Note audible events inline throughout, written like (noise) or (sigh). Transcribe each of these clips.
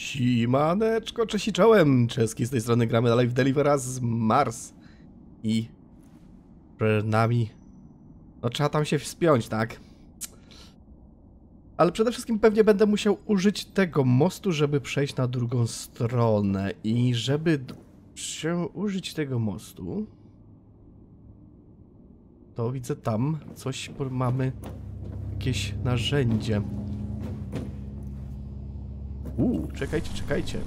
Simaneczko, cześć i czołem. Czeski z tej strony gramy dalej w Delivera z Mars. I przed nami... No trzeba tam się wspiąć, tak? Ale przede wszystkim pewnie będę musiał użyć tego mostu, żeby przejść na drugą stronę. I żeby się użyć tego mostu... To widzę tam coś, mamy jakieś narzędzie. Uuu, czekajcie, czekajcie.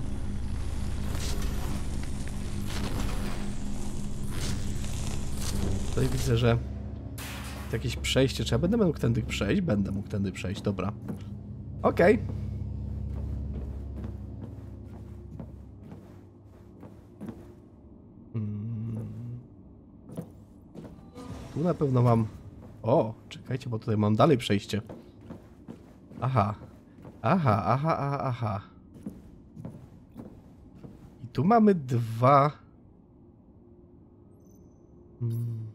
Tutaj widzę, że jakieś przejście trzeba. Będę mógł tędy przejść? Będę mógł tędy przejść, dobra. Okej. Mm. Tu na pewno mam... O, czekajcie, bo tutaj mam dalej przejście. Aha. Aha, aha, aha, aha. I tu mamy dwa... Hmm.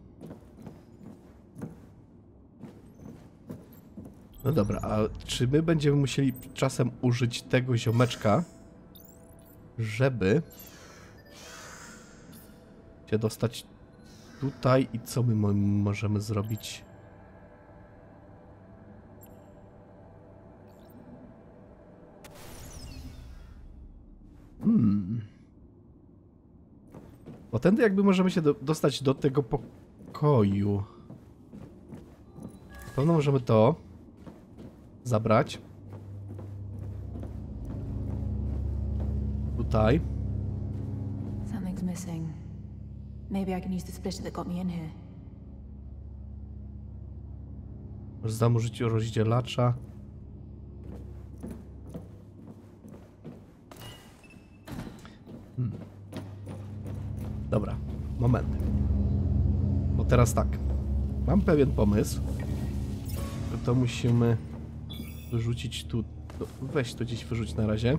No dobra, a czy my będziemy musieli czasem użyć tego ziomeczka, żeby się dostać tutaj i co my mo- możemy zrobić? Hmm. Bo tędy jakby możemy się do, dostać do tego pokoju. Na pewno możemy to zabrać. Tutaj. Something's missing. Maybe I can use the splitter that got me in here. Zamurzyć rozdzielacza. Dobra, moment. Bo teraz tak. Mam pewien pomysł. To, musimy wyrzucić tu. no, Weź to gdzieś wyrzuć na razie.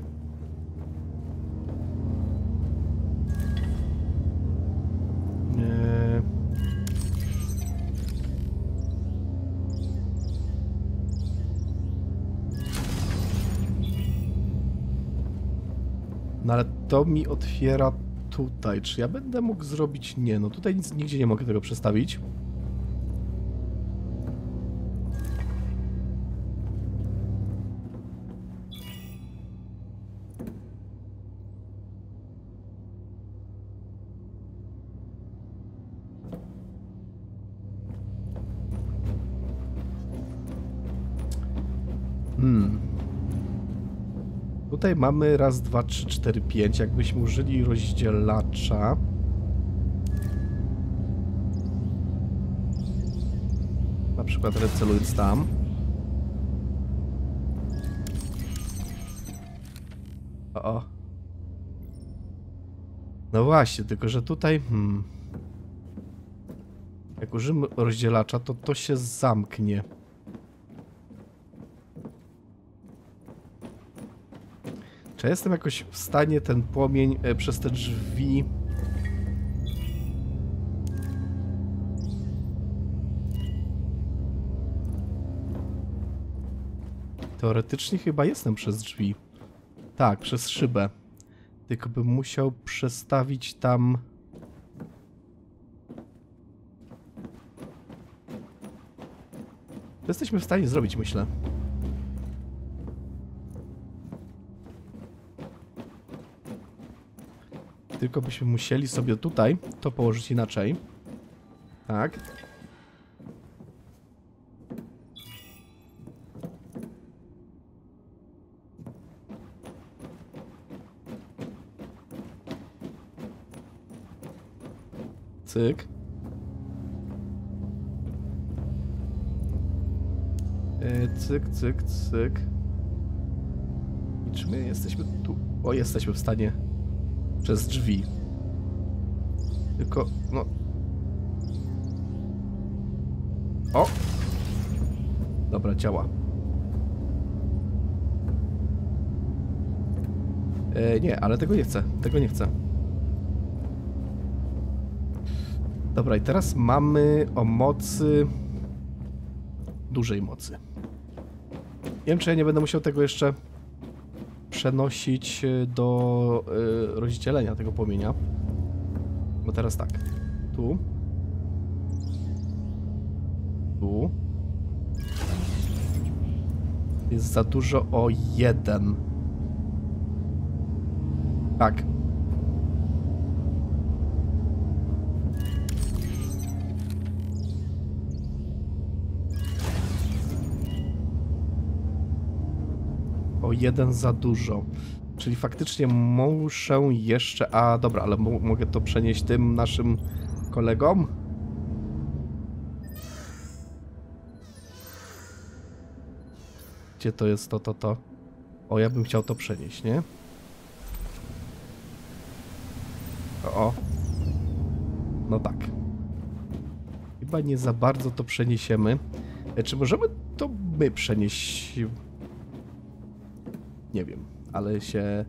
No ale to mi otwiera tutaj. Czy ja będę mógł zrobić? Nie, no tutaj nic, nigdzie nie mogę tego przestawić. Tutaj mamy raz, dwa, trzy, cztery, pięć. Jakbyśmy użyli rozdzielacza. Na przykład recelując tam. O, o. No właśnie, tylko że tutaj... Hmm. Jak użymy rozdzielacza, to to się zamknie. Czy ja jestem jakoś w stanie ten płomień e, przez te drzwi... Teoretycznie chyba jestem przez drzwi. Tak, przez szybę. Tylko bym musiał przestawić tam... To jesteśmy w stanie zrobić, myślę. Tylko byśmy musieli sobie tutaj to położyć inaczej. Tak. Cyk. E, Cyk, cyk, cyk. I czy my jesteśmy tu? O, jesteśmy w stanie przez drzwi. Tylko, no... O! Dobra, działa. E, nie, ale tego nie chcę. Tego nie chcę. Dobra, i teraz mamy o mocy... Dużej mocy. Nie wiem, czy ja nie będę musiał tego jeszcze przenosić y, do y, rozdzielenia tego płomienia. Bo teraz tak. Tu. Tu. Jest za dużo o jeden. Tak. O jeden za dużo. Czyli faktycznie muszę jeszcze... A, dobra, ale mo mogę to przenieść tym naszym kolegom? Gdzie to jest to, to, to? O, ja bym chciał to przenieść, nie? O, o. No tak. Chyba nie za bardzo to przeniesiemy. E, Czy możemy to my przenieść? Nie wiem, ale się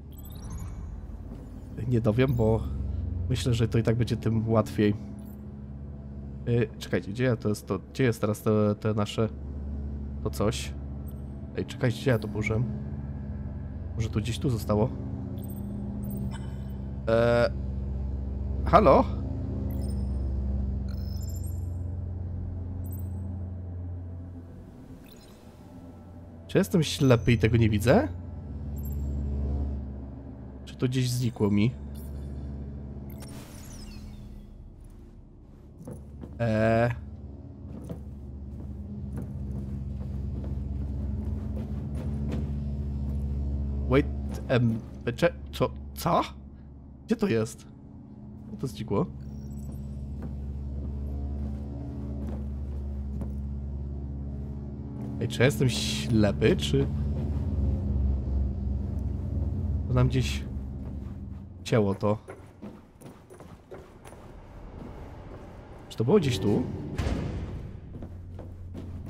nie dowiem, bo myślę, że to i tak będzie tym łatwiej. Yy, czekajcie, gdzie ja to jest to? Gdzie jest teraz te, te nasze to coś? Ej, czekajcie, gdzie ja to burzę? Może to gdzieś tu zostało? Eee, halo? Czy jestem ślepy i tego nie widzę? To gdzieś znikło mi? Eee. Wait, em, co, co? Gdzie to jest? Co to znikło? Ej, czy ja jestem ślepy, czy... To nam gdzieś cięło to. Czy to było gdzieś tu?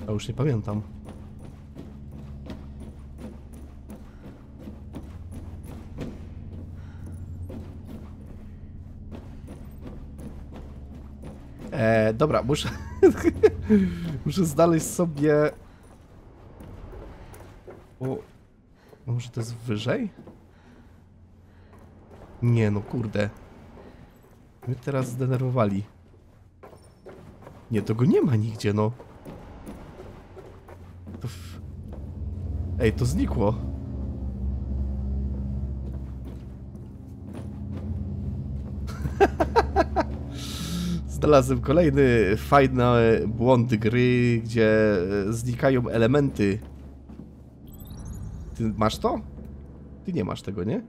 Ja już nie pamiętam. E, dobra, muszę... (laughs) muszę znaleźć sobie... O... Może to jest wyżej? Nie no, kurde. My teraz zdenerwowali. Nie, to go nie ma nigdzie, no. To. Ej, to znikło. (laughs) Znalazłem kolejny fajny błąd gry, gdzie e, znikają elementy. Ty masz to? Ty nie masz tego, nie?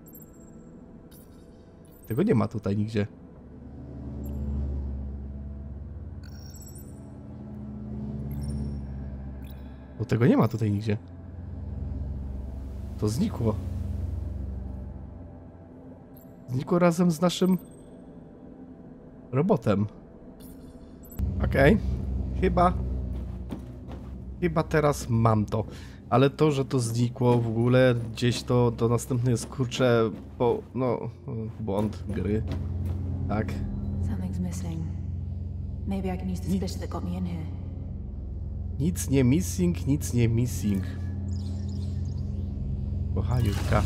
Tego nie ma tutaj nigdzie. Bo tego nie ma tutaj nigdzie. To znikło. Znikło razem z naszym robotem. Okej. Chyba. Chyba teraz mam to. Ale to, że to znikło w ogóle gdzieś to, to następny jest kurczę, bo no, błąd gry. Tak. Nic nie missing, nic nie missing. Kochaniutka.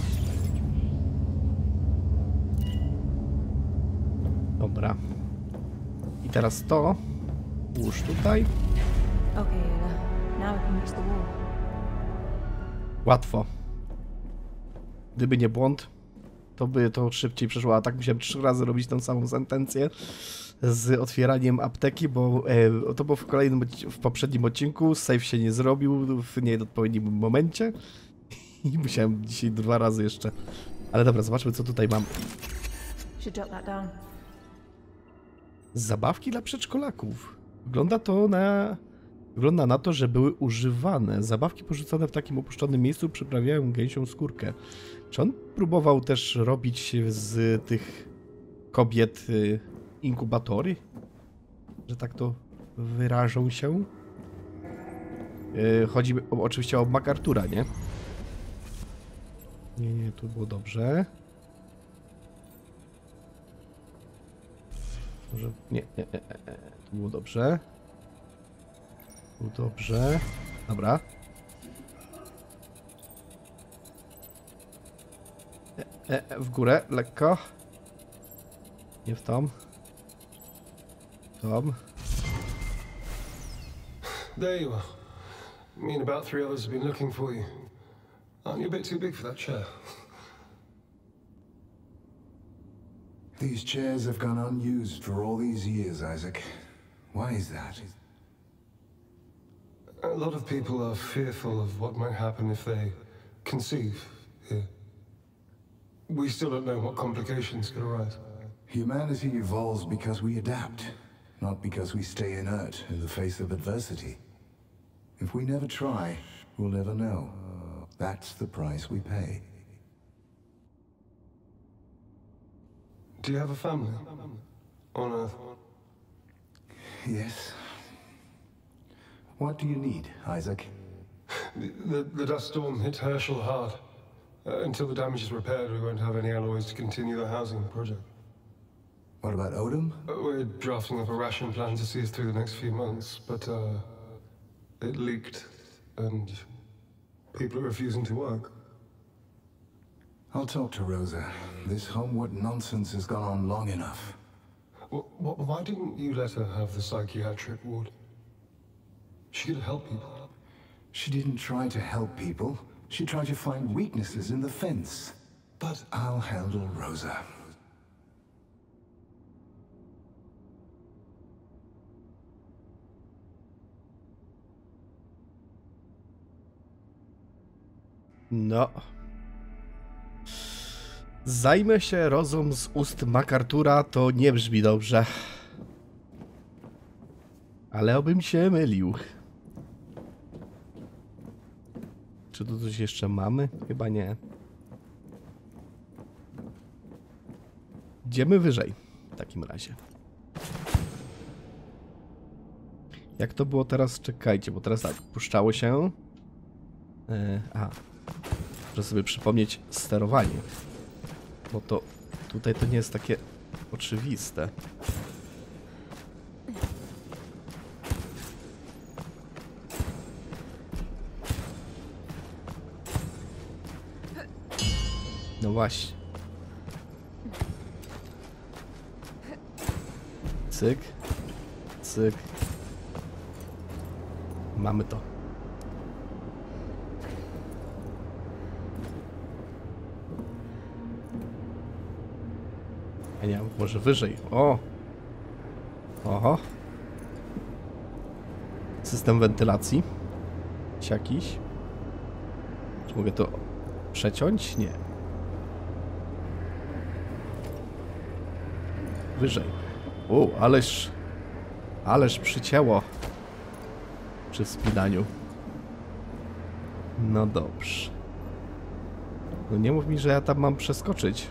Dobra. I teraz to. Łóż tutaj. Okay. Now I can reach the wall. Łatwo. Gdyby nie błąd, to by to szybciej przeszło. A tak musiałem trzy razy robić tę samą sentencję z otwieraniem apteki, bo e, to było w kolejnym, w poprzednim odcinku. Save się nie zrobił w nieodpowiednim momencie. (laughs) I musiałem dzisiaj dwa razy jeszcze. Ale dobra, zobaczmy co tutaj mam. Zabawki dla przedszkolaków. Wygląda to na. Wygląda na to, że były używane. Zabawki porzucone w takim opuszczonym miejscu przyprawiają gęsią skórkę. Czy on próbował też robić z tych kobiet y, inkubatory? Że tak to wyrażą się? Y, Chodzi o, oczywiście o MacArtura, nie? Nie, nie, tu było dobrze. Może. Nie, nie, nie, nie. Tu było dobrze. Tu dobrze. Dobra. E, e, w górę, lekko. Nie w tą. W tą. There you are. Me and about three others have been looking for you. Aren't you a bit too big for that chair? These chairs have gone unused for all these years, Isaac. Why is that? A lot of people are fearful of what might happen if they conceive here. We still don't know what complications could arise. Humanity evolves because we adapt, not because we stay inert in the face of adversity. If we never try, we'll never know. That's the price we pay. Do you have a family? On Earth? Yes. What do you need, Isaac? The, the, the dust storm hit Herschel hard. Uh, until the damage is repaired, we won't have any alloys to continue the housing project. What about Odom? Uh, We're drafting up a ration plan to see us through the next few months, but uh, it leaked, and people are refusing to work. I'll talk to Rosa. This homework nonsense has gone on long enough. Wh- why didn't you let her have the psychiatric ward? She could help people. She didn't try to help people. She tried to find weaknesses in the fence. But I'll handle Rosa. No. Zajmę się rozum z ust MacArtura, to nie brzmi dobrze. Ale obym się mylił. Czy tu coś jeszcze mamy? Chyba nie. Idziemy wyżej w takim razie. Jak to było teraz? Czekajcie, bo teraz tak, puszczało się. E, a, muszę sobie przypomnieć sterowanie. Bo to tutaj to nie jest takie oczywiste. Właśnie. Cyk. Cyk. Mamy to. A nie, może wyżej. O! Oho. System wentylacji. Jakiś. Czy mogę to przeciąć? Nie. Wyżej. O, ależ... Ależ przycięło. Przy spinaniu. No dobrze. No nie mów mi, że ja tam mam przeskoczyć.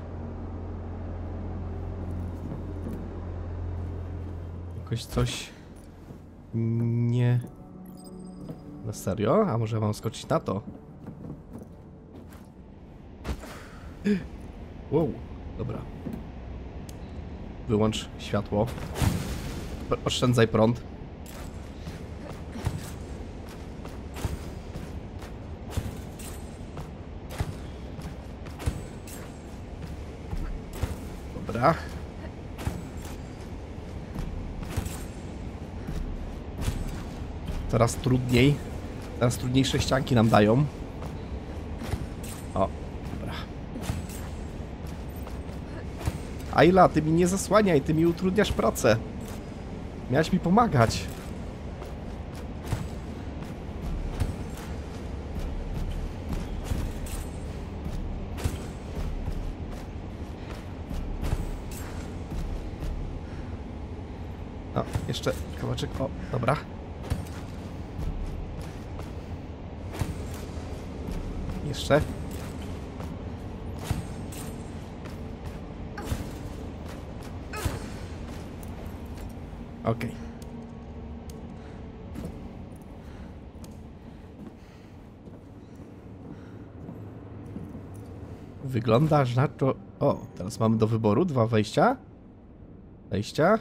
Jakoś coś... Nie... Na serio? A może mam skoczyć na to? Wow, dobra. Wyłącz światło. Oszczędzaj prąd. Dobra. Teraz trudniej. Teraz trudniejsze ścianki nam dają. Ayla, ty mi nie zasłaniaj, ty mi utrudniasz pracę. Miałaś mi pomagać. O, jeszcze kawałeczek. O, dobra. Jeszcze. Wygląda na. O, teraz mamy do wyboru dwa wejścia. Wejścia.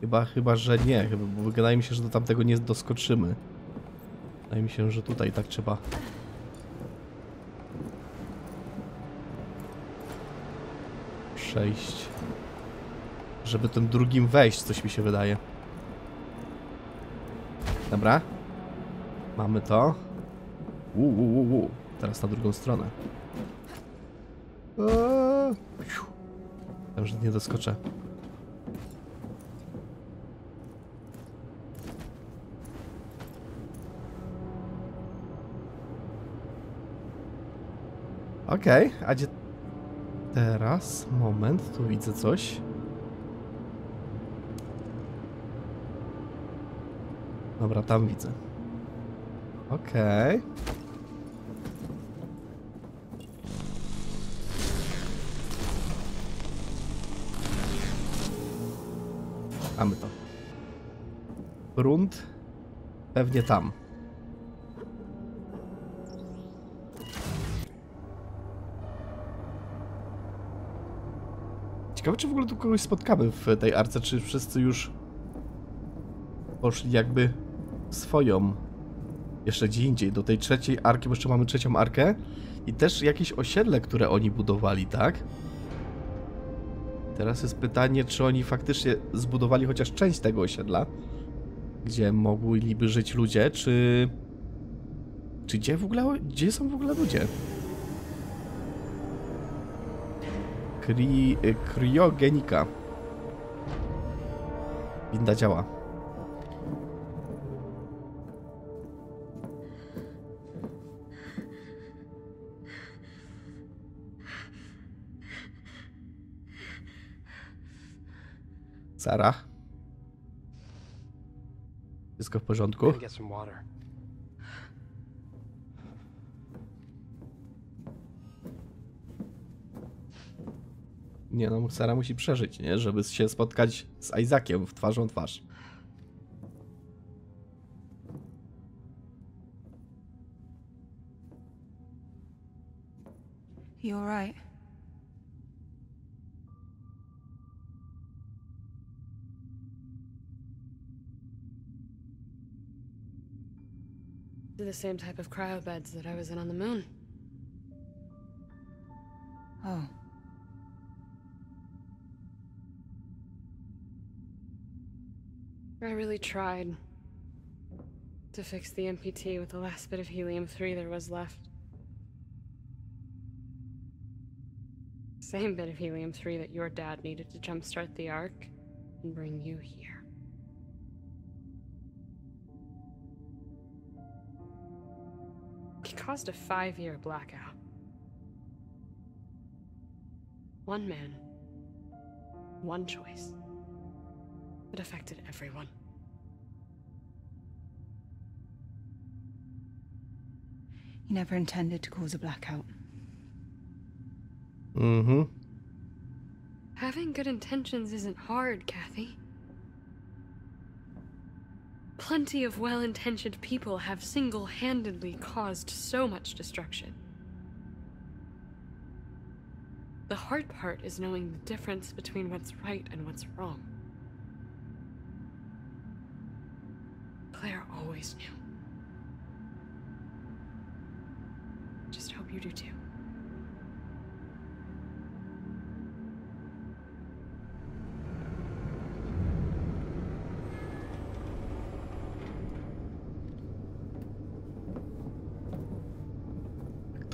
Chyba, chyba, że nie. Chyba, bo wydaje mi się, że do tamtego nie doskoczymy. Wydaje mi się, że tutaj tak trzeba przejść. Żeby tym drugim wejść, coś mi się wydaje. Dobra. Mamy to. Uu, uu, uu, uu. Teraz na drugą stronę. Że nie doskoczę. Okej, a gdzie teraz? Moment, tu widzę coś. Dobra, tam widzę. Okej. Mamy to. Rund. Pewnie tam. Ciekawe, czy w ogóle tu kogoś spotkamy w tej arce, czy wszyscy już poszli jakby swoją jeszcze gdzie indziej, do tej trzeciej arki, bo jeszcze mamy trzecią arkę i też jakieś osiedle, które oni budowali, tak? Teraz jest pytanie, czy oni faktycznie zbudowali chociaż część tego osiedla, gdzie mogliby żyć ludzie, czy... Czy gdzie w ogóle... Gdzie są w ogóle ludzie? Kri... Kriogenika. Winda działa. Sara? Wszystko w porządku? Nie no, Sara musi przeżyć, nie? Żeby się spotkać z Isaaciem w twarzą twarz. You alright? The same type of cryo beds that I was in on the moon. Oh. I really tried to fix the MPT with the last bit of helium-3 there was left. Same bit of helium-3 that your dad needed to jumpstart the Ark and bring you here. Caused a five-year blackout. One man, one choice. It affected everyone. He never intended to cause a blackout. Mm-hmm. Having good intentions isn't hard, Kathy. Plenty of well intentioned people have single handedly caused so much destruction. The hard part is knowing the difference between what's right and what's wrong. Claire always knew. Just hope you do too.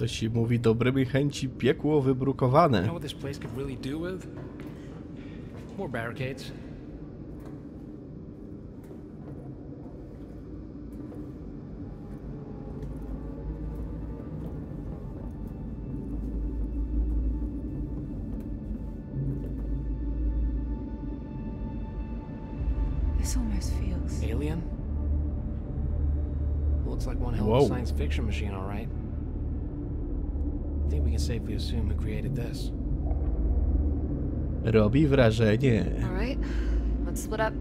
Ktoś mówi dobrymi chęci piekło wybrukowane. Alien? Looks like one hell of Whoa. a science fiction machine, safely assume who created this. Robi wrażenie. All right, let's split up.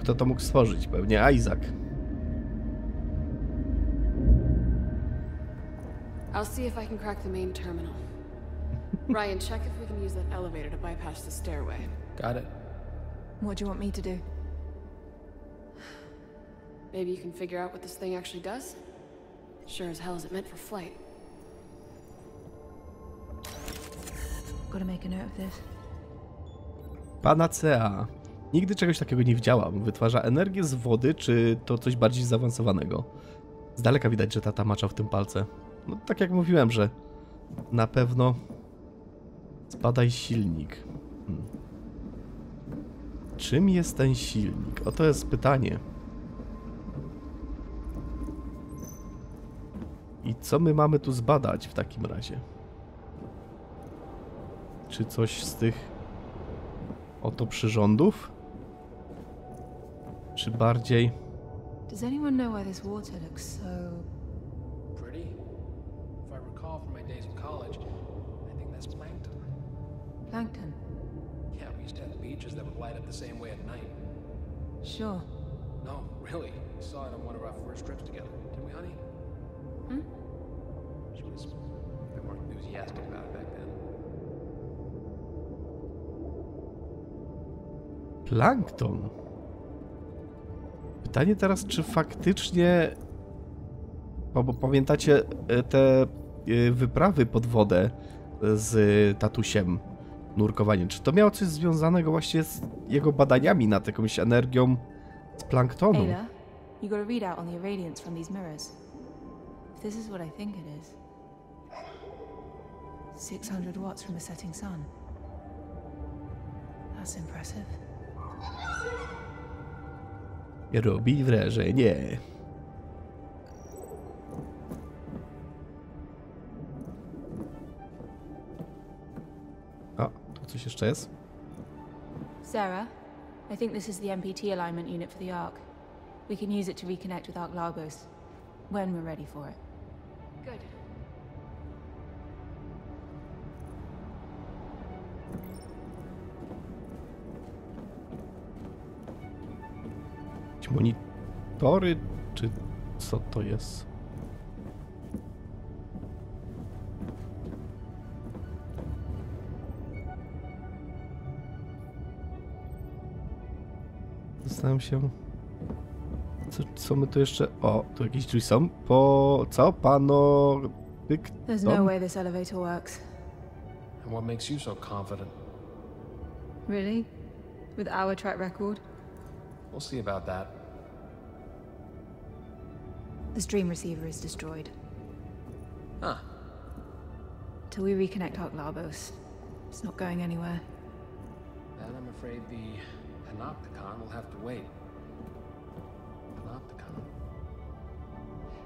Kto to mógł stworzyć? Pewnie Isaac. I'll see if I can crack the main terminal. (laughs) Ryan, check if we can use that elevator to bypass the stairway. Got it. What do you want me to do? Maybe you can figure out what this thing actually does? Sure as hell isn't meant for flight. Gotta make a note of this. Panacea. Nigdy czegoś takiego nie widziałam. Wytwarza energię z wody, czy to coś bardziej zaawansowanego? Z daleka widać, że tata macza w tym palce. No tak jak mówiłem, że na pewno spadaj silnik. Hmm. Czym jest ten silnik? Oto jest pytanie. I co my mamy tu zbadać w takim razie? Czy coś z tych oto przyrządów? Czy bardziej Does anyone know why this water looks so. Pretty? If I recall from my days in college, I think that's plankton. plankton? Yeah, we used to have beaches that would light up the same way at night. Sure. No, really. We saw it on one of our first trips together. Did we, honey? Plankton? Pytanie teraz, czy faktycznie. Bo, pamiętacie e, te e, wyprawy pod wodę z tatusiem nurkowaniem? Czy to miało coś związanego właśnie z jego badaniami nad jakąś energią z planktonu? Ayla, you got a readout on the irradiance from these mirrors. If this is what I think it is 600 watts from a setting sun. That's impressive. Robi wrażenie. O, tu coś jeszcze jest? Sarah, I think this is the MPT alignment unit for the Ark. We can use it to reconnect with Ark Lagos when we're ready for it. Good. Monitory, czy co to jest? Zastanawiam się. Co, co my tu jeszcze. O, tu jakieś drzwi są. Po co? Pano. Pyk. There's no way this elevator works. And what makes you so confident? Really? With our track record? We'll see about that. The stream receiver is destroyed. Huh. Till we reconnect Ark Lagos, it's not going anywhere. Then I'm afraid the Panopticon will have to wait.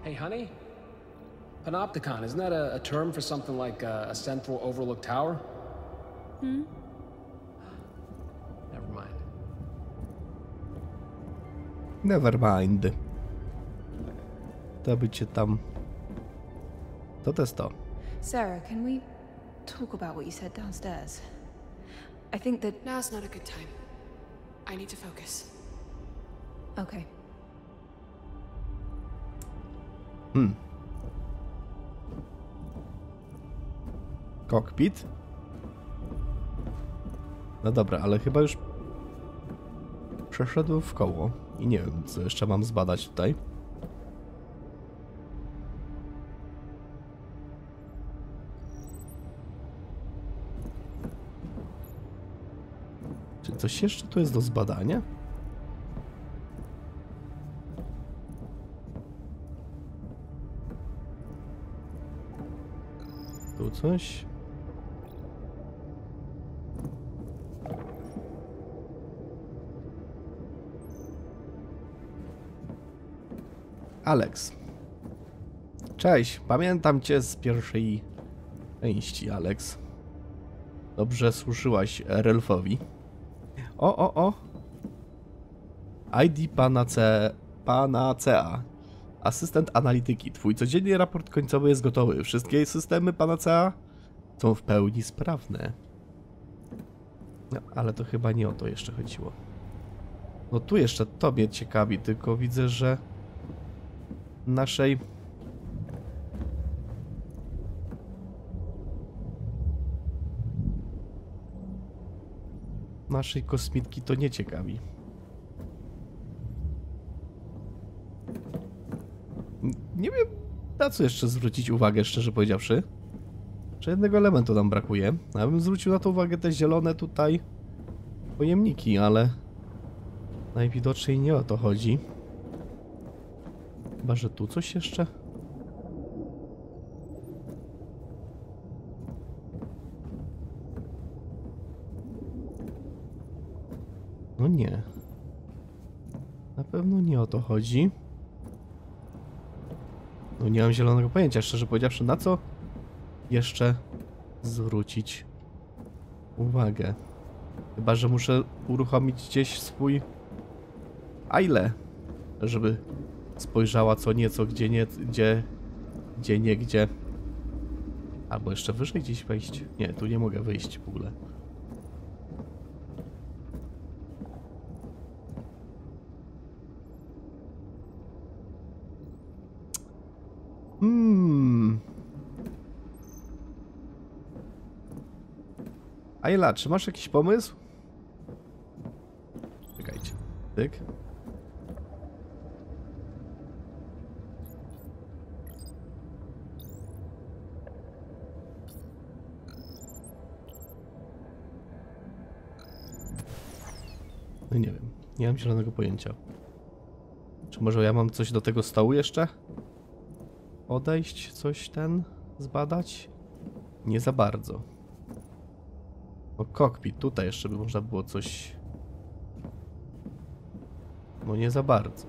Hey, honey? Panopticon, isn't that a, a term for something like uh, a central overlook tower? Hmm? Never mind. Never mind. To by cię tam. To to jest to. Sarah, can we talk about what you said downstairs? I think that. Now's not a good time. I need to focus. Okay. Hmm. Kokpit? No dobra, ale chyba już przeszedłem w koło i nie wiem, co jeszcze mam zbadać tutaj. Czy coś jeszcze tu jest do zbadania? Tu coś? Alex. Cześć, pamiętam cię z pierwszej części, Alex. Dobrze służyłaś Relfowi. O, o, o. ID pana C... pana CA. Asystent analityki. Twój codzienny raport końcowy jest gotowy. Wszystkie systemy pana CA są w pełni sprawne. No, ale to chyba nie o to jeszcze chodziło. No tu jeszcze to mnie ciekawi, tylko widzę, że naszej naszej kosmitki to nie ciekawi. N- Nie wiem, co jeszcze zwrócić uwagę, szczerze powiedziawszy. Czy jednego elementu nam brakuje. Ja bym zwrócił na to uwagę te zielone tutaj pojemniki, ale najwidoczniej nie o to chodzi. Chyba, że tu coś jeszcze? No nie. Na pewno nie o to chodzi. No nie mam zielonego pojęcia, szczerze powiedziawszy, na co jeszcze zwrócić uwagę. Chyba, że muszę uruchomić gdzieś swój Aile, żeby spojrzała co nieco, gdzie nie, gdzie, gdzie nie, gdzie. Albo jeszcze wyżej gdzieś wejść. Nie, tu nie mogę wyjść w ogóle. Hmm. Ayla, czy masz jakiś pomysł? Czekajcie. Tyk. No nie wiem. Nie mam zielonego pojęcia. Czy może ja mam coś do tego stołu jeszcze? Odejść, coś ten zbadać? Nie za bardzo. O, kokpit, tutaj jeszcze by można było coś... No nie za bardzo.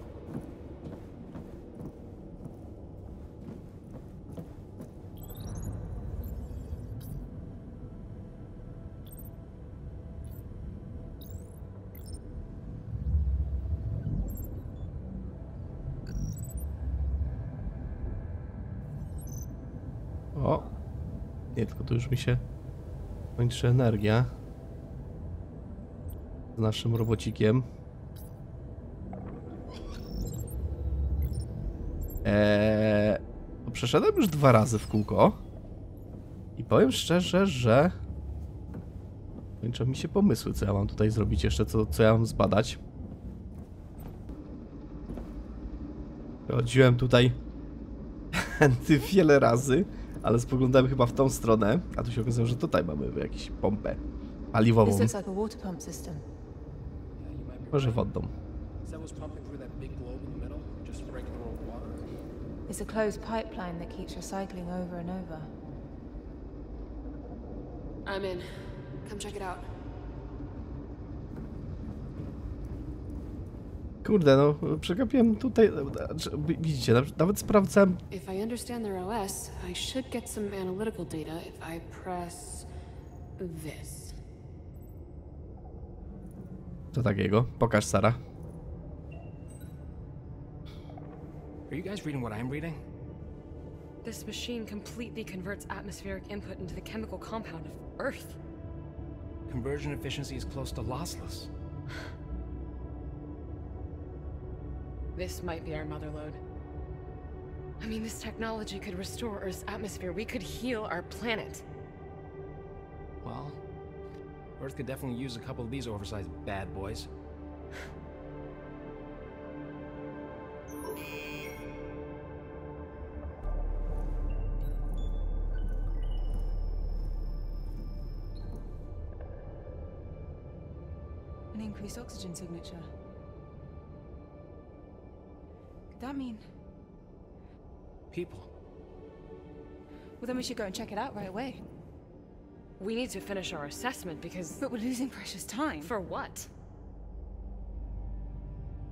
O! Nie, tylko tu już mi się kończy energia. Z naszym robocikiem. Eee, przeszedłem już dwa razy w kółko. I powiem szczerze, że kończą mi się pomysły, co ja mam tutaj zrobić jeszcze, co, co ja mam zbadać. Chodziłem tutaj (laughs) wiele razy, ale spoglądałem chyba w tą stronę, a tu się okazało, że tutaj mamy jakąś pompę paliwową, może wodną. It's a closed pipeline that keeps recycling over and over. I'm in. Come check it out. Kurde, no przegapiłem tutaj, znaczy, widzicie, nawet- nawet sprawdzałem, If I understand their OS, I should get some analytical data if I press this. co takiego, pokaż Sara. Are you guys reading what I'm reading? This machine completely converts atmospheric input into the chemical compound of Earth. Conversion efficiency is close to lossless. (sighs) (sighs) (sighs) This might be our mother lode. I mean, this technology could restore Earth's atmosphere. We could heal our planet. Well, Earth could definitely use a couple of these oversized bad boys. An increased oxygen signature. That mean? People. Well, then we should go and check it out right away. We need to finish our assessment because. But we're losing precious time. For what?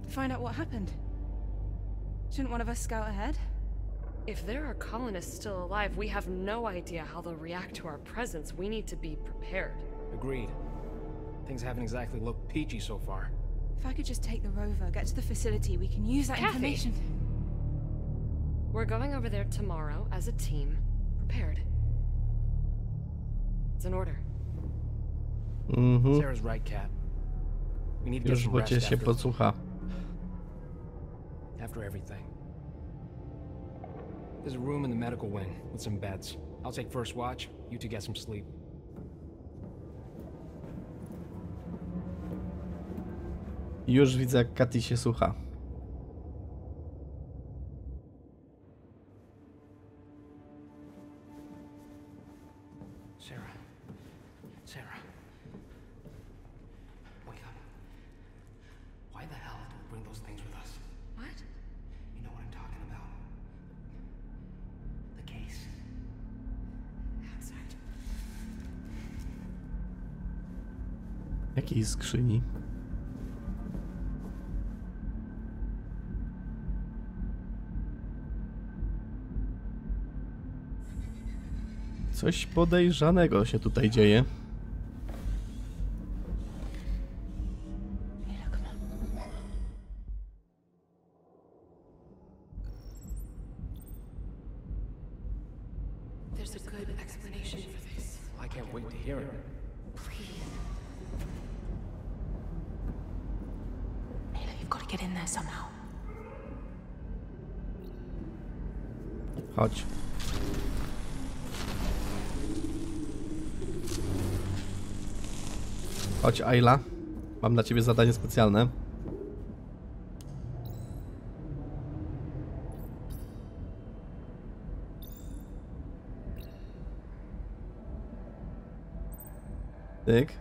To find out what happened. Shouldn't one of us scout ahead? If there are colonists still alive, we have no idea how they'll react to our presence. We need to be prepared. Agreed. Things haven't exactly looked peachy so far. If I could just take the rover, get to the facility, we can use that Kathy! information. We're going over there tomorrow as a team, prepared. It's an order. Mhm, Sarah's right, Kat. We need to get już some bo rest cię się after, podsłucha. after everything. There's a room in the medical wing with some beds. I'll take first watch. You two get some sleep. Już widzę, jak Katy się słucha. Sarah. Sarah. Wake up. Why the hell did we bring those things with us? What? You know what I'm talking about. The case. Outside. Jakiej skrzyni? Coś podejrzanego się tutaj dzieje. Ayla. Mam dla ciebie zadanie specjalne. Tyk.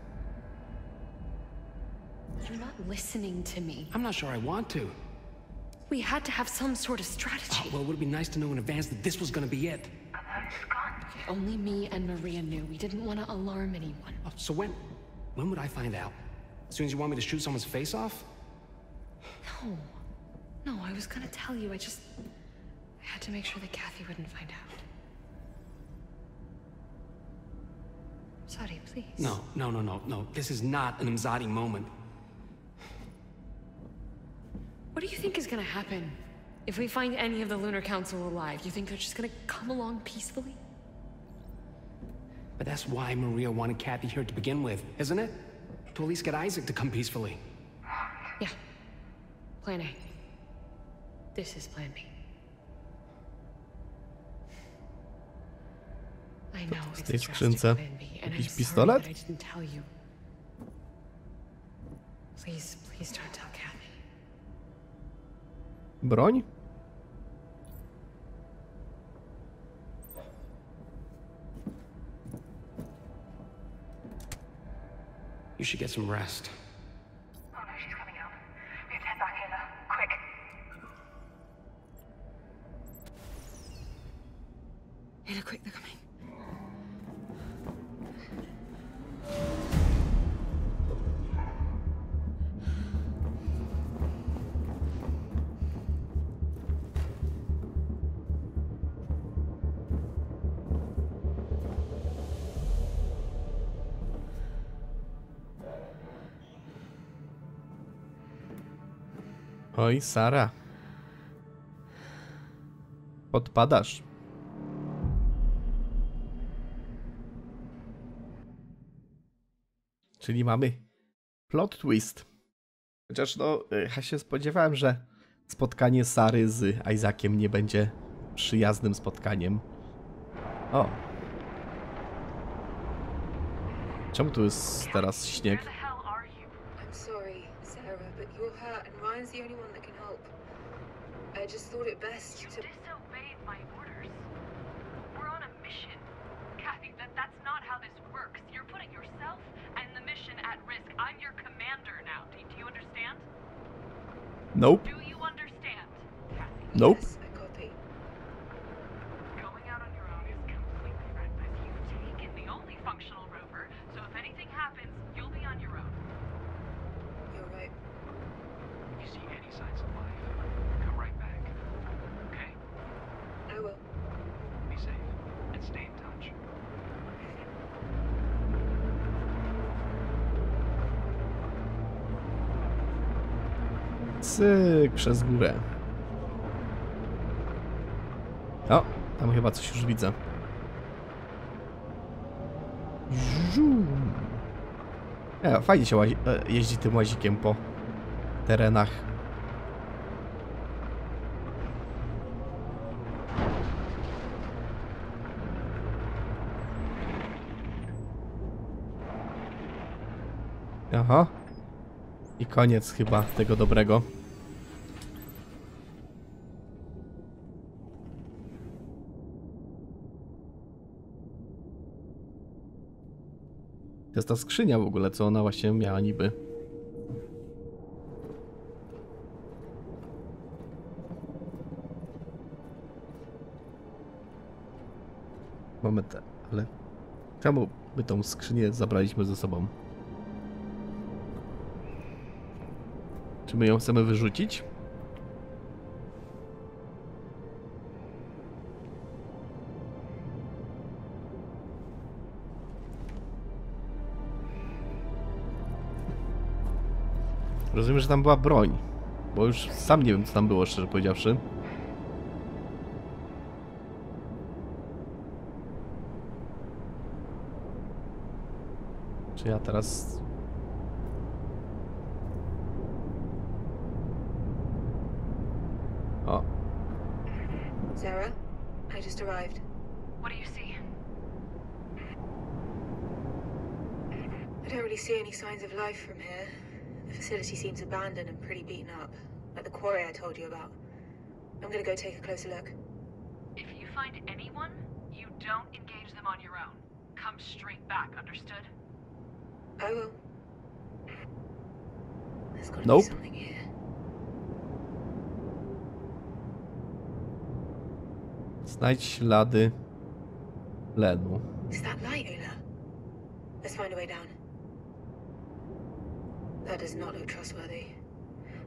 You're not listening to me. I'm not sure I want to. We had to have some sort of Oh, strategy. well, it would be nice to know in advance that this was gonna be it. Only me and Maria knew. We didn't want to alarm anyone. Oh, so when? When would I find out? As soon as you want me to shoot someone's face off? No. No, I was gonna tell you. I just. I had to make sure that Kathy wouldn't find out. Sorry, please. No, no, no, no, no. This is not an Imzadi moment. What do you think is gonna happen? If we find any of the Lunar Council alive, you think they're just gonna come along peacefully? But that's why Maria wanted Kathy here to begin with, isn't it? To at least get Isaac to come peacefully. Yeah. Plan A. This is Plan B. I know w it's tej just a skrzynce? Plan B, and I'm Jakiś sorry pistolet? that I didn't tell you. Please, please don't tell Kathy. Broń? You should get some rest. Oh no, she's coming out. We have to head back in now. Quick. Ada, quick, coming. Oj, Sara. Podpadasz. Czyli mamy plot twist. Chociaż no, y, ja się spodziewałem, że spotkanie Sary z Isaaciem nie będzie przyjaznym spotkaniem. O. Czemu tu jest teraz śnieg? I'm sorry, Sarah, but you're hurt and Ryan's the only one that can help. I just thought it best You to. disobeyed my orders. We're on a mission. Kathy, that, that's not how this works. You're putting yourself and the mission at risk. I'm your commander now. Do, do you understand? Nope. Do you understand, Kathy? Nope. Yes, przez górę. O, tam chyba coś już widzę. E, fajnie się e, jeździ tym łazikiem po terenach. Aha. I koniec chyba tego dobrego. Jest ta skrzynia w ogóle, co ona właśnie miała niby. Moment, ale czemu my tą skrzynię zabraliśmy ze sobą? Czy my ją chcemy wyrzucić? Rozumiem, że tam była broń. Bo już sam nie wiem, co tam było, szczerze powiedziawszy. Czy ja teraz... O, Sarah, I just arrived. What do you see? I don't really see any signs of life from here. The facility seems abandoned and pretty beaten up, like the quarry I told you about. I'm gonna go take a closer look. If you find anyone, you don't engage them on your own. Come straight back, understood? I will. There's gotta Nope. be something here. znajdź ślady Lenu. Is that light, Una? Let's find a way down. That does not look trustworthy.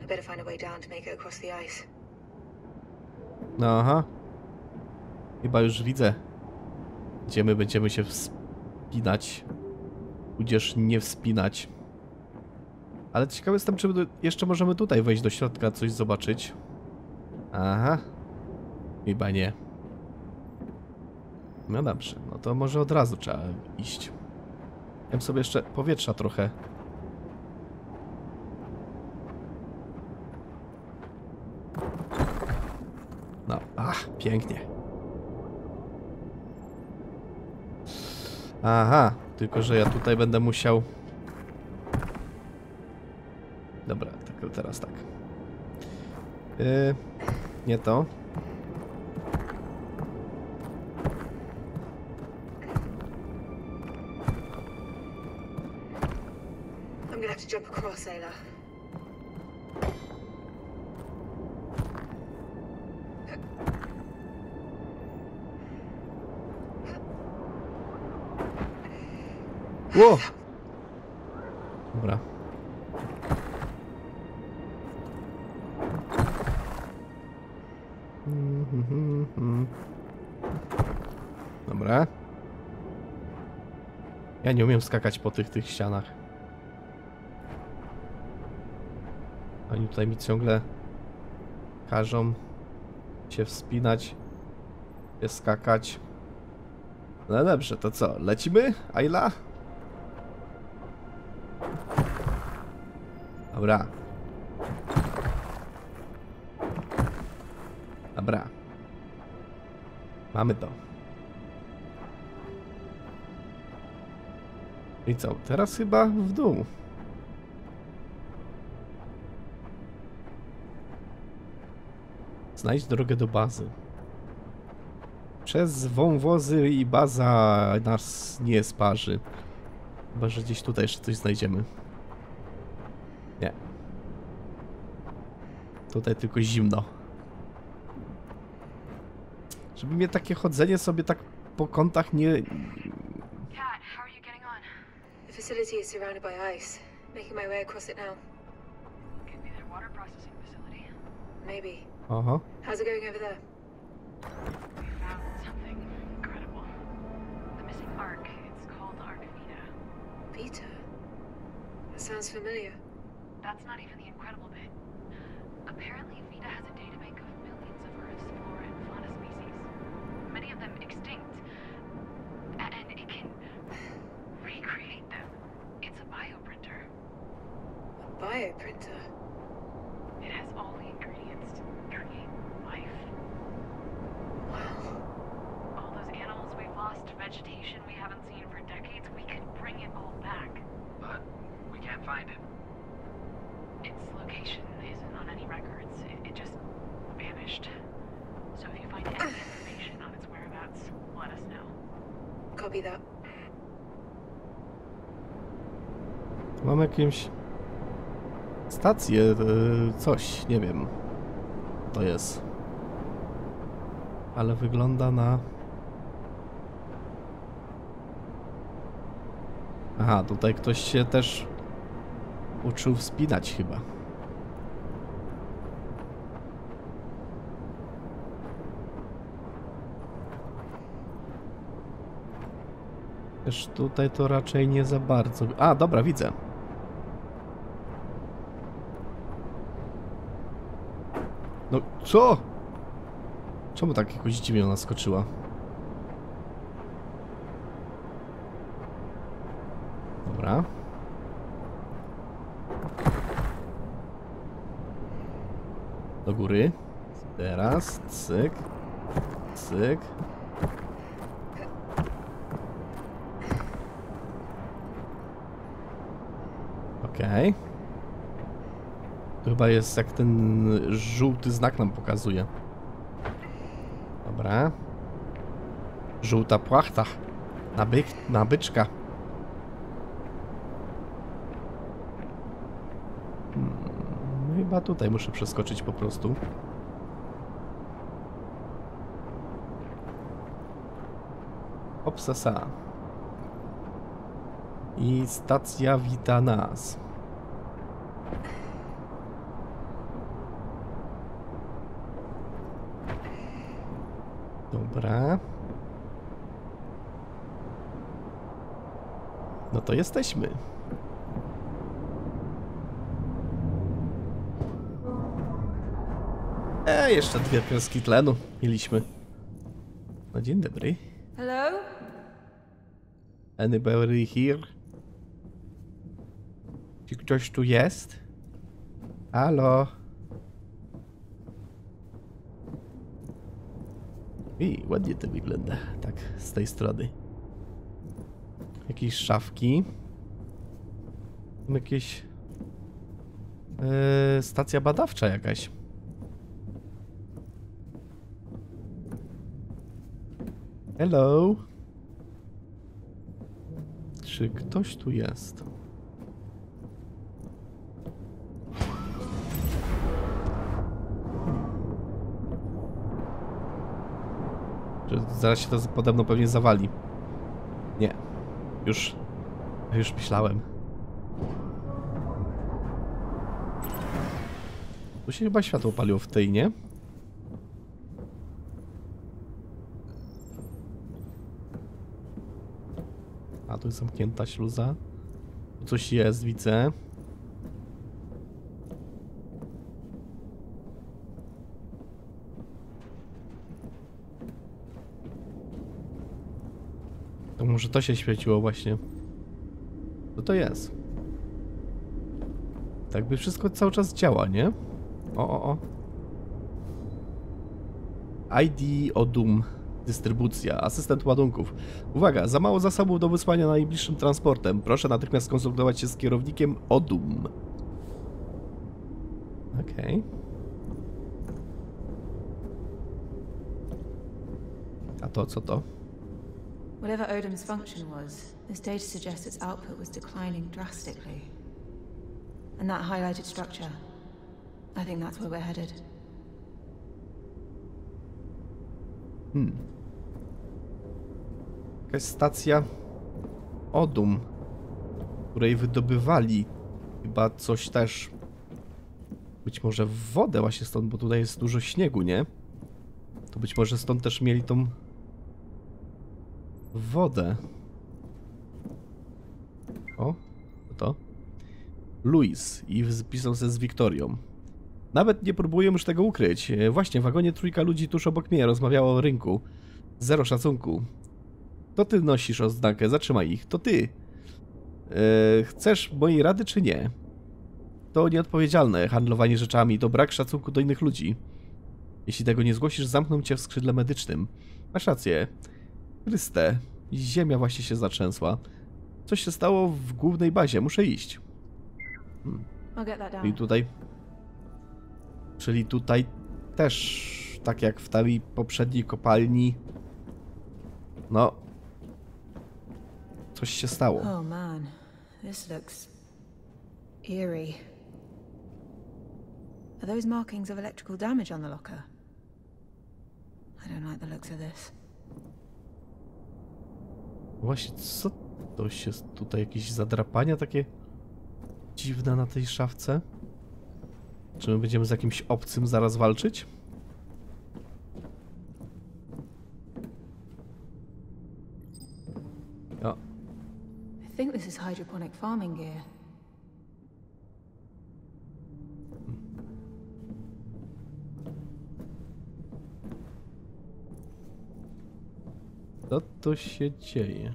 I better find a way down to make it across the ice. No, aha. Chyba już widzę, gdzie my będziemy się wspinać. Tudzież nie wspinać. Ale ciekawy jestem, czy jeszcze możemy tutaj wejść do środka, coś zobaczyć. Aha. Chyba nie. No dobrze, no to może od razu trzeba iść. Ja sobie jeszcze powietrza trochę. No, ach, pięknie. Aha, tylko że ja tutaj będę musiał... Dobra, tak, teraz tak. Yy, nie to. Ło! Dobra. Dobra. Ja nie umiem skakać po tych, tych ścianach. Oni tutaj mi ciągle każą się wspinać, się skakać. No dobrze, to co? Lecimy? Ayla? Dobra. Dobra. Mamy to. I co? Teraz chyba w dół. Znajdź drogę do bazy. Przez wąwozy i baza nas nie sparzy. Chyba, że gdzieś tutaj jeszcze coś znajdziemy. Nie. Tutaj tylko zimno. Żeby mnie takie chodzenie sobie tak po kątach nie... Kat, how are you getting on? The facility is surrounded by ice. Making my way across it now. Could be their water processing facility. Maybe. Aha. How's it going over there? We found something incredible. The missing ark. It's called Ark Vita. Vita. That sounds familiar. That's not even the incredible bit. Apparently, Vita has a databank of millions of Earth's flora and fauna species. Many of them extinct. And it can recreate them. It's a bioprinter. A bioprinter. Jakąś stację, e, coś, nie wiem. To jest. Ale wygląda na... Aha, tutaj ktoś się też uczył wspinać chyba. Też tutaj to raczej nie za bardzo. A, dobra, widzę. No, co? Czemu tak jakoś dziwnie ona skoczyła? Dobra. Do góry. Teraz, cyk. Cyk. Okej. To chyba jest jak ten żółty znak nam pokazuje. Dobra. Żółta płachta. Na, byk, na byczka. Hmm, chyba tutaj muszę przeskoczyć po prostu. Obsesa. I stacja wita nas. Dobra. No to jesteśmy. E, jeszcze dwie pioski tlenu mieliśmy. No dzień dobry. Hello? Anybody here? Czy ktoś tu jest? Halo? I ładnie to wygląda, tak z tej strony. Jakieś szafki. Jakieś... Yy, stacja badawcza jakaś. Hello? Czy ktoś tu jest? Zaraz się to pode mną pewnie zawali. Nie. Już. Już myślałem. Tu się chyba światło paliło w tej, nie? A tu jest zamknięta śluza. Tu coś jest, widzę. To może to się świeciło właśnie. Co to jest? Tak by wszystko cały czas działa, nie? O, o, o. ID Odum. Dystrybucja. Asystent ładunków. Uwaga, za mało zasobów do wysłania najbliższym transportem. Proszę natychmiast konsultować się z kierownikiem Odum. Okej. A to co to? Whatever Odin's function was, this data suggests its output was declining drastically. And that highlighted structure. I think that's where we're headed. Hmm. Jakaś stacja Odum, której wydobywali chyba coś też. Być może wodę właśnie stąd, bo tutaj jest dużo śniegu, nie? To być może stąd też mieli tą wodę. O, to? Louis i wpisał się z Wiktorią. Nawet nie próbuję już tego ukryć. E, Właśnie w wagonie trójka ludzi tuż obok mnie rozmawiała o rynku. Zero szacunku. To ty nosisz oznakę, zatrzymaj ich. To ty. E, chcesz mojej rady czy nie? To nieodpowiedzialne handlowanie rzeczami, to brak szacunku do innych ludzi. Jeśli tego nie zgłosisz, zamkną cię w skrzydle medycznym. Masz rację. Chryste, ziemia właśnie się zatrzęsła. Coś się stało w głównej bazie, muszę iść. That I tutaj. Czyli tutaj też, tak jak w tej poprzedniej kopalni. No. Coś się stało. Oh man, this looks Eerie. Are those markings of electrical damage on the locker? I don't like the looks of this. Właśnie, co to się tutaj jakieś zadrapania takie dziwne na tej szafce? Czy my będziemy z jakimś obcym zaraz walczyć? O, I think this is hydroponic farming gear. Co to się dzieje?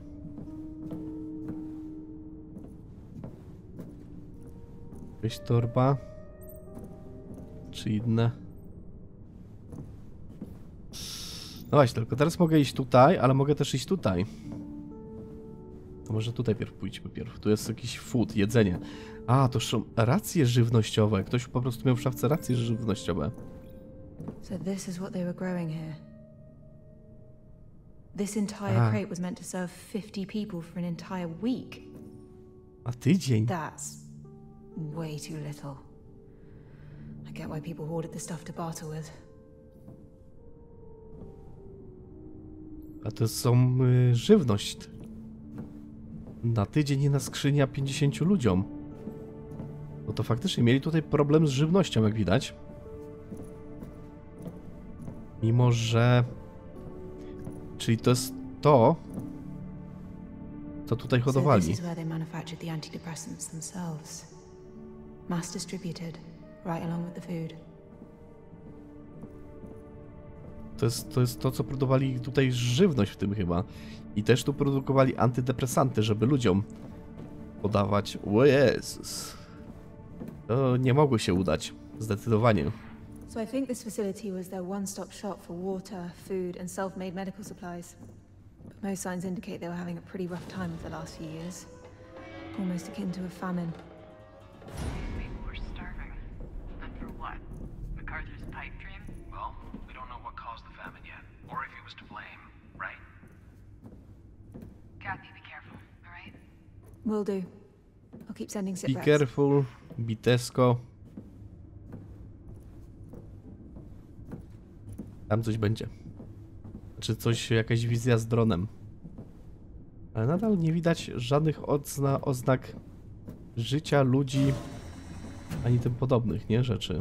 Jakaś torba? Czy inne? No właśnie, tylko teraz mogę iść tutaj, ale mogę też iść tutaj. To może tutaj pierw pójdźmy pierw. Tu jest jakiś food, jedzenie. A, to są racje żywnościowe. Ktoś po prostu miał w szafce racje żywnościowe. So this is what they were growing here. This entire Ah. crate was meant to serve 50 people for an entire week. A tydzień? That's way too little. I get why people hoarded the stuff to barter with. A to są y, żywność. Na tydzień i na skrzynia 50 ludziom. No to faktycznie mieli tutaj problem z żywnością, jak widać. Mimo, że... Czyli to jest to, co tutaj hodowali. Mass distributed, right along with the food. To jest, to jest to, co produkowali tutaj żywność w tym chyba. I też tu produkowali antydepresanty, żeby ludziom podawać. O Jezus. To nie mogło się udać. Zdecydowanie. So I think this facility was their one-stop shop for water, food, and self-made medical supplies. But most signs indicate they were having a pretty rough time of the last few years. Almost akin to a famine. People were starving. And for what? MacArthur's pipe dream? Well, we don't know what caused the famine yet, or if he was to blame, right? Kathy, be careful, alright? Will do. I'll keep sending sit Be reps. careful, Bitesko. Tam coś będzie. Czy coś, jakaś wizja z dronem. Ale nadal nie widać żadnych odzna, oznak życia, ludzi, ani tym podobnych, nie? Rzeczy.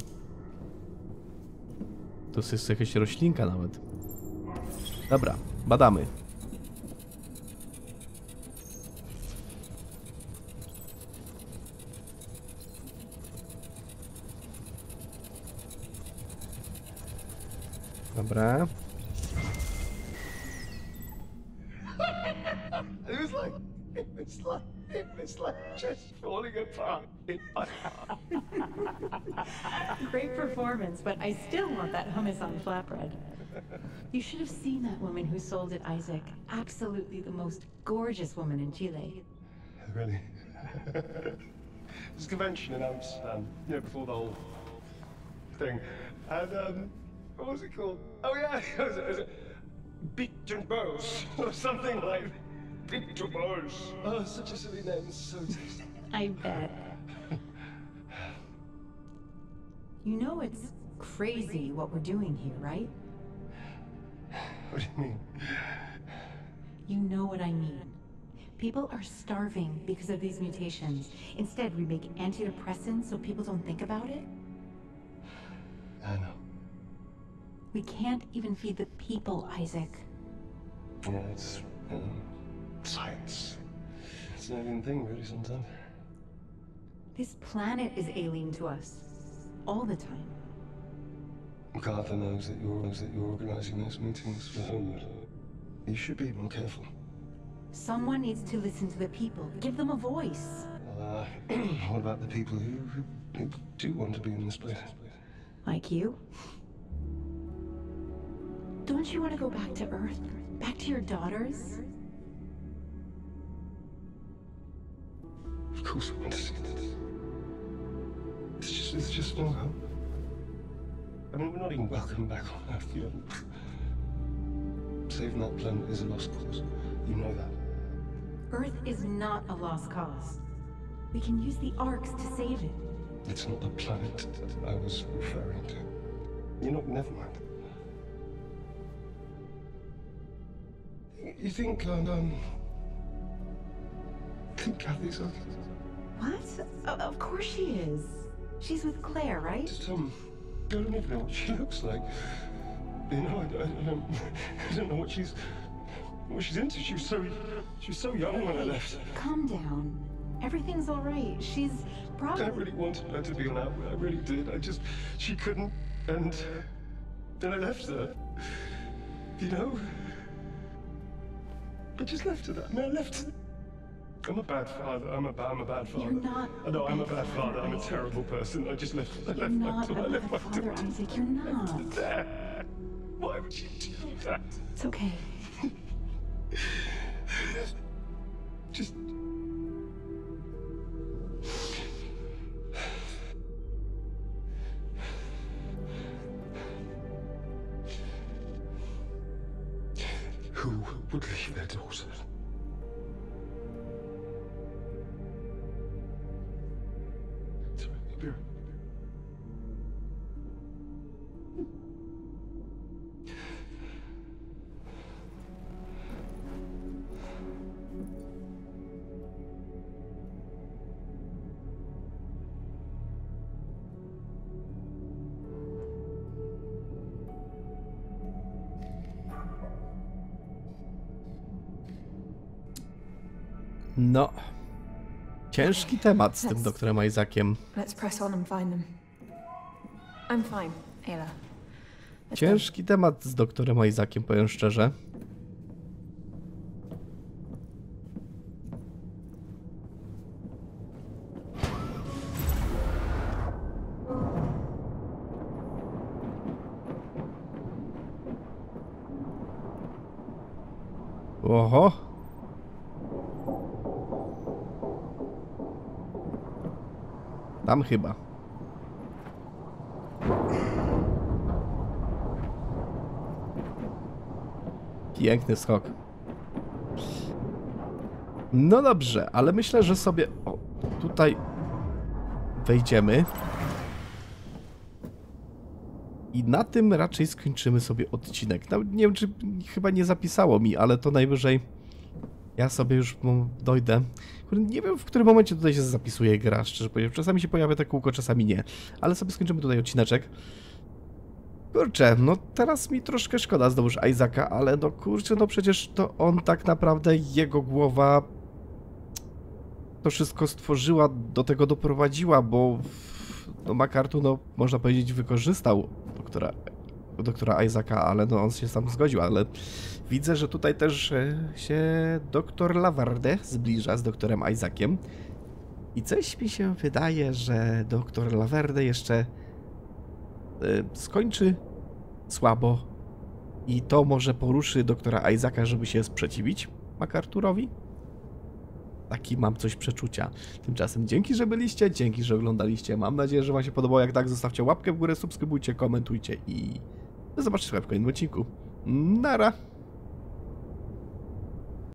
Tu jest jakaś roślinka nawet. Dobra, badamy. Dobra. It was like, it was like, it was like just falling apart. Great performance, but I still want that hummus on flatbread. You should have seen that woman who sold it, Isaac. Absolutely the most gorgeous woman in Chile. really. This convention in Amsterdam, you know, before the whole thing. And, um, what was it called? Oh, yeah, (laughs) it was, it was Beat and Bows, (laughs) or something like Beat and Bows. Oh, such a silly name, so tasty. I bet. You know it's crazy what we're doing here, right? What do you mean? You know what I mean. People are starving because of these mutations. Instead, we make antidepressants so people don't think about it. I know. We can't even feed the people, Isaac. Yeah, it's um, science. It's an alien thing, really, sometimes. This planet is alien to us. All the time. MacArthur knows that you're knows that you're organising those meetings for him. You should be more careful. Someone needs to listen to the people. Give them a voice. Uh, (clears throat) what about the people who, who, who do want to be in this place? Like you? Don't you want to go back to Earth? Back to your daughters? Of course, I want to see this. It's just, it's just no hope. I mean, we're not even welcome back on Earth. You know, saving that planet is a lost cause. You know that. Earth is not a lost cause. We can use the arcs to save it. It's not the planet that I was referring to. You know, never mind. You think, um, um think Kathy's okay? What? O- of course she is. She's with Claire, right? Just, um, I don't even know what she looks like. You know, I, I, I don't, (laughs) I don't know what she's, what she's into. She was so, she was so young when I left. Calm down. Everything's all right. She's probably. I really wanted her to be an outlet. I really did. I just, she couldn't, and then I left her. You know? I just left her that. I mean, I left her. I'm a bad father. I'm a bad, I'm a bad father. You're not I know a I'm a bad bad father. father, I'm a terrible person. I just left. I You're left my not a daughter. I left bad my father, daughter Isaac. You're not. there. Why would you do that? It's okay. (sighs) Just. No. Ciężki temat z tym doktorem Isaaciem. Ciężki temat z doktorem Isaaciem, powiem szczerze. Oho. Tam chyba. Piękny skok. No dobrze, ale myślę, że sobie o, tutaj wejdziemy. I na tym raczej skończymy sobie odcinek. No, nie wiem, czy chyba nie zapisało mi, ale to najwyżej ja sobie już dojdę. Nie wiem, w którym momencie tutaj się zapisuje gra, szczerze powiem. Czasami się pojawia te kółko, czasami nie. Ale sobie skończymy tutaj odcineczek. Kurczę, no teraz mi troszkę szkoda znowuż Isaaca, ale no kurczę, no przecież to on tak naprawdę, jego głowa to wszystko stworzyła, do tego doprowadziła, bo no MacArthur, no można powiedzieć, wykorzystał doktora, doktora Isaaca, ale no on się sam zgodził, ale widzę, że tutaj też e, się doktor Lavarde zbliża z doktorem Isaaciem i coś mi się wydaje, że doktor Laverde jeszcze e, skończy słabo i to może poruszy doktora Isaaca, żeby się sprzeciwić MacArthurowi? Taki mam coś przeczucia. Tymczasem dzięki, że byliście, dzięki, że oglądaliście. Mam nadzieję, że wam się podobało. Jak tak, zostawcie łapkę w górę, subskrybujcie, komentujcie i do zobaczenia w kolejnym odcinku. Nara!